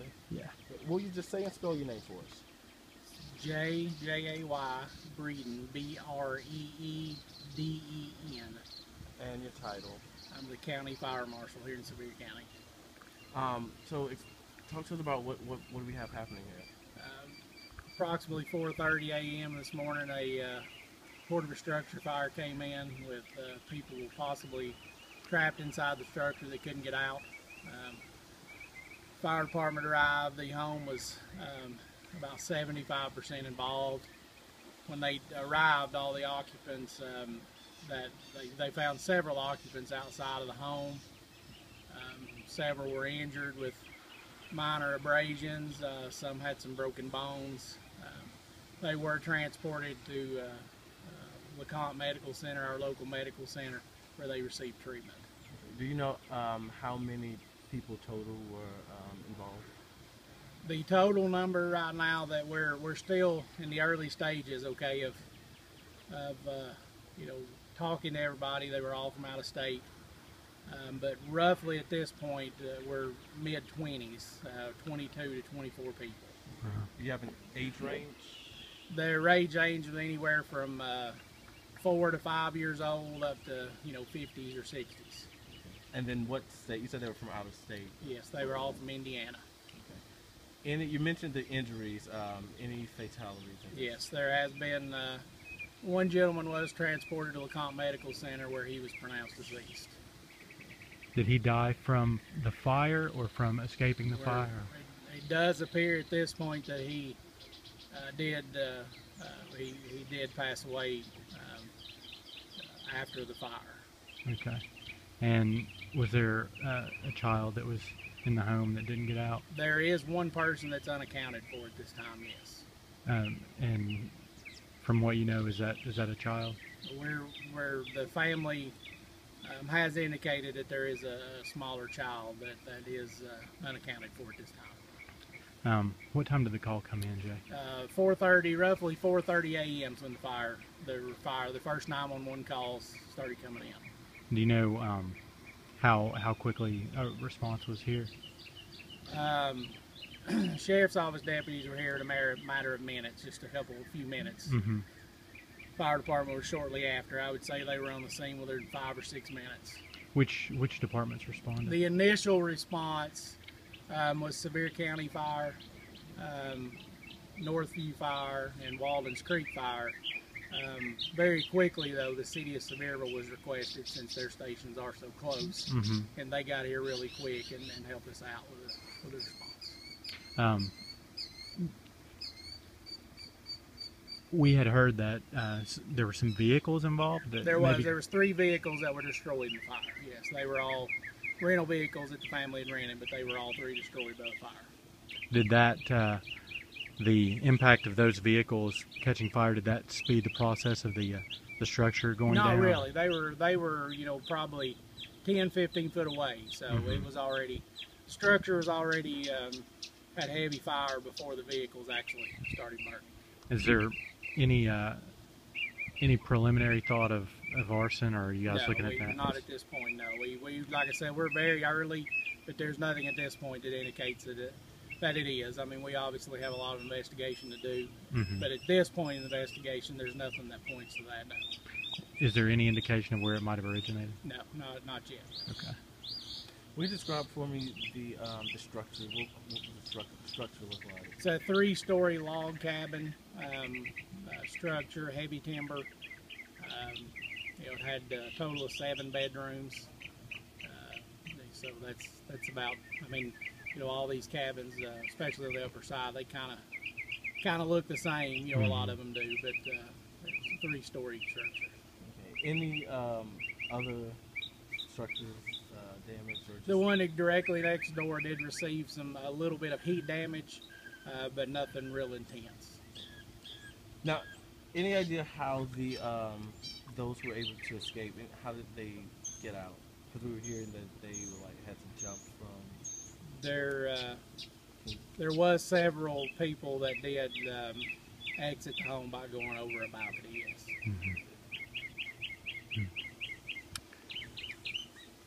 right? Yeah. Will you just say and spell your name for us? J J A Y Breeden B R E E D E N. And your title. I'm the county fire marshal here in Sevier County. Um, so ex- talk to us about what, what, what do we have happening here? Um, approximately 4:30 a.m. this morning, a uh, portable structure fire came in with uh, people possibly trapped inside the structure that couldn't get out. Um, fire department arrived. The home was um, about 75% involved. When they arrived, all the occupants um, that they, they found several occupants outside of the home. Um, several were injured with minor abrasions. Uh, some had some broken bones. Um, they were transported to uh, uh, LeConte Medical Center, our local medical center, where they received treatment. Do you know um, how many people total were um, involved? The total number right now that we're we're still in the early stages, okay, of of uh, you know talking to everybody. They were all from out of state. Um, but roughly at this point, uh, we're mid 20s, uh, 22 to 24 people. Do you have an age range? Their age ranges anywhere from uh, four to five years old up to you know 50s or 60s. And then what state? You said they were from out of state. Yes, they were all from Indiana. Okay. And you mentioned the injuries. Um, any fatalities? Yes, there has been. Uh, one gentleman was transported to LeConte Medical Center where he was pronounced deceased. Did he die from the fire or from escaping the Where fire? It, it does appear at this point that he uh, did uh, uh, he, he did pass away um, uh, after the fire. Okay. And was there uh, a child that was in the home that didn't get out? There is one person that's unaccounted for at this time. Yes, Um, and from what you know, is that is that a child? we're where the family um, has indicated that there is a, a smaller child that that is uh, unaccounted for at this time. Um, what time did the call come in, Jay? Uh, 4:30, roughly 4:30 a.m. is when the fire, the fire, the first 911 calls started coming in. Do you know um, how how quickly a response was here? Um, sheriff's office deputies were here in a matter, matter of minutes, just a couple, a few minutes. Mm-hmm. Fire department was shortly after. I would say they were on the scene within five or six minutes. Which which departments responded? The initial response um, was Sevier County Fire, um, Northview Fire, and Walden's Creek Fire. Um, very quickly, though, the city of Sevierville was requested since their stations are so close, hmm and they got here really quick and, and helped us out with a, with a response. Um, we had heard that uh, there were some vehicles involved. That There was maybe- there was three vehicles that were destroyed in the fire. Yes, they were all rental vehicles that the family had rented, but they were all three destroyed by the fire. Did that uh, the impact of those vehicles catching fire? Did that speed the process of the uh, the structure going Not down? really. They were they were you know probably 10, 15 foot away, so Mhm. it was already structure was already um, had heavy fire before the vehicles actually started burning. Is there any uh, any preliminary thought of, of arson, or are you guys no, looking at that? not at this point. No, we, we like I said, we're very early, but there's nothing at this point that indicates that it, that it is. I mean, we obviously have a lot of investigation to do, Mhm. but at this point in the investigation, there's nothing that points to that. No, Is there any indication of where it might have originated? no, not not yet. Okay. Will you describe for me the um, the structure? What, what does the structure, structure look like? It's a three-story log cabin um, uh, structure, heavy timber. Um, you know, it had a total of seven bedrooms. Uh, so that's that's about. I mean, you know, all these cabins, uh, especially the upper side, they kind of kind of look the same. You know, a lot of them do, but uh, it's a three-story structure. Okay. Any um, other structures uh, damaged or just The one directly next door did receive some a little bit of heat damage, uh, but nothing real intense. Now, any idea how the um, those were able to escape how did they get out? Because we were hearing that they were like had to jump from. There uh, there was several people that did um, exit the home by going over a balcony. Yes,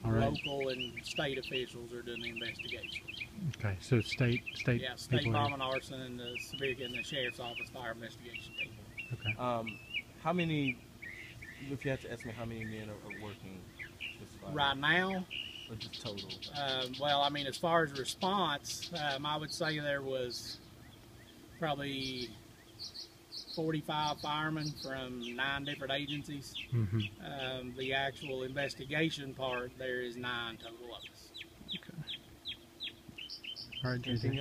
All right. local and state officials are doing the investigation. Okay, so state state Yeah, state people. bomb and arson and the Sevier and the sheriff's office fire investigation team. Okay. Um, how many? If you had to estimate, how many men are, are working this fire? Right now, Or just total? um, well, I mean, as far as response, um, I would say there was probably 45 firemen from nine different agencies. hmm Um, the actual investigation part, there is nine total of us. Okay. All right, Anything Jason.